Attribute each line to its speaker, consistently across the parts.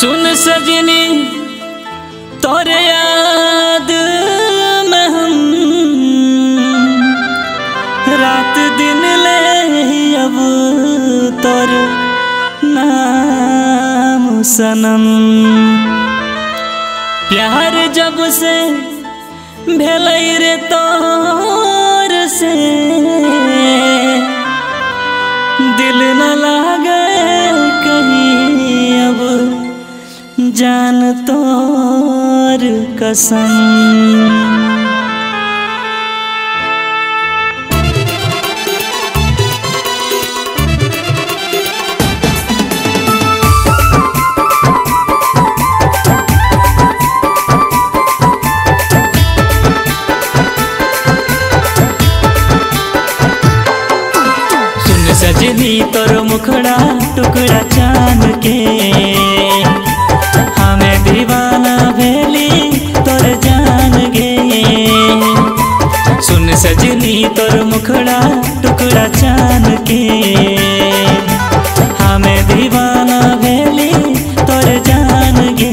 Speaker 1: सुन सजनी, तोरे याद में हम रात दिन ले अब तोर नाम सनम। प्यार जब से भेल रे तोर से, दिल न लागे जान तोर कसम। मुखड़ा टुकड़ा चाँद के हमें दीवाना भेली तोर जान गे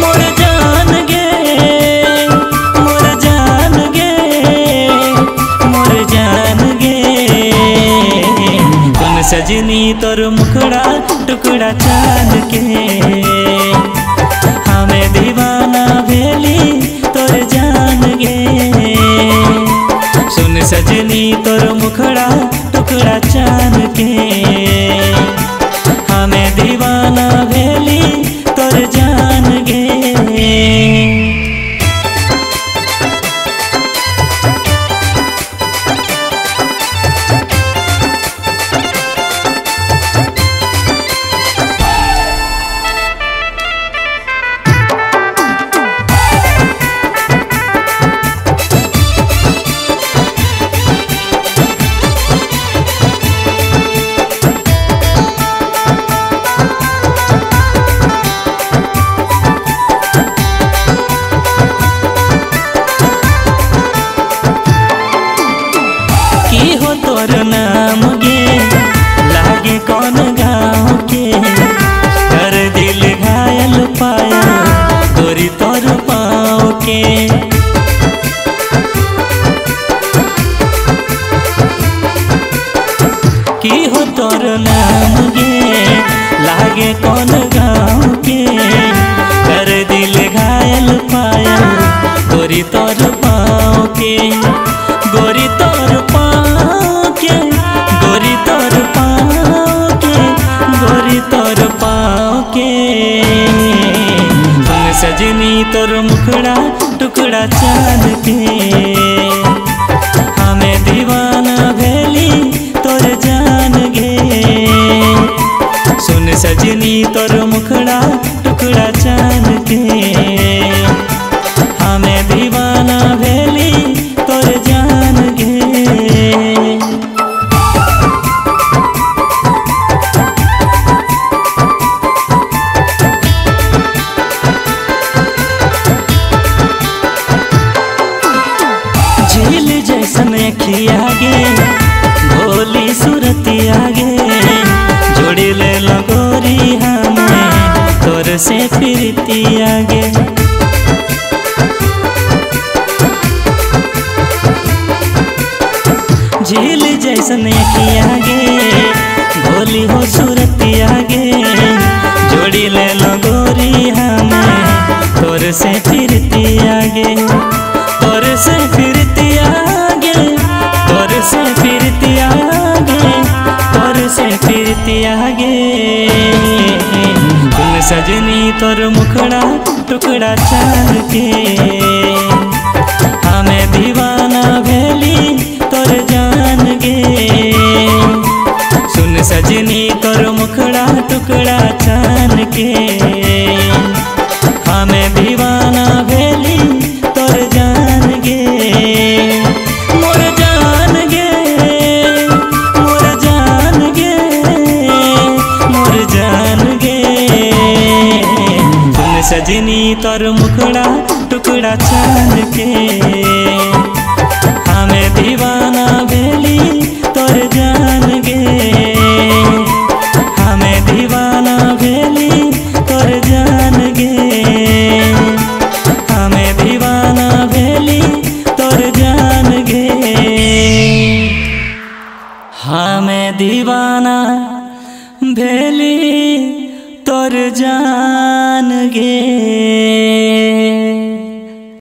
Speaker 1: मोर जान गे मोर जान गे मोर जान गे कौन सजनी तोर मुखड़ा, टुकड़ा चाँद के हमें दीवाना भेली तोर जान गे सजनी तोर मुखड़ा टुकड़ा चाँद के हमें दीवाना की हो तोर नाम गे लागे कौन गाँव के? कर दिल घायल पाया गोरी तोर पाँव के। गोरी तोर पाँव के, गोरी तोर पाँव के, गोरी तोर पाँव के। सुन सजनी तोर मुखड़ा, टुकड़ा चाँद के। हमें दीवाना तोर मुखड़ा टुकड़ा चाँद के। हमें दीवाना भेली तोर जान गे झील जैसन अखिया गे, भोली सूरती आगे। जोड़ी ले से फिरती आगे। झील जैसन अखिया सजनी तोर मुखड़ा टुकड़ा चार के रजनी तोर मुखड़ा टुकड़ा चाँद के। हमें दीवाना भेली तोर जान गे हमें दीवाना भेली तोर जान गे हमें दीवाना भेली तोर जान गे हमें दीवाना भेली तोर जान गे